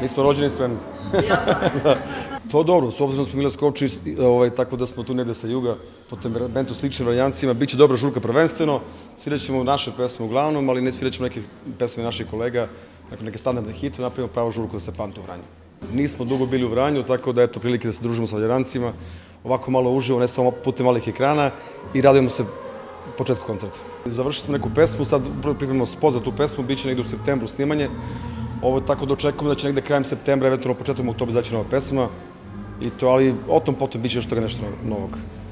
Mi smo rođeni spremni. da. To dobro, s obzirom da smo Mila Skovči, ovaj, tako da smo tu negde sa juga, po temperamentu sličnim varijancima, bit će dobra žurka prvenstveno, svirat ćemo naše pesme uglavnom, ali ne svirat ćemo neke pesme naših kolega, dakle neke standardne hitve, napravimo pravu žurku da se pamte u Vranju. Nismo dugo bili u Vranju, tako da eto prilike da se družimo sa valjerancima, ovako malo uživo, ne samo putem malih ekrana i radujemo se početku koncerta. Završili smo neku pesmu, sad pripremimo spot za tu pesmu, bit će negde u septembru snimanje, Ovo tako da očekujemo da će negde krajem septembra, eventualno početkom oktobra zaći nova pesma. I to, ali o tom potom bit će još toga nešto novog.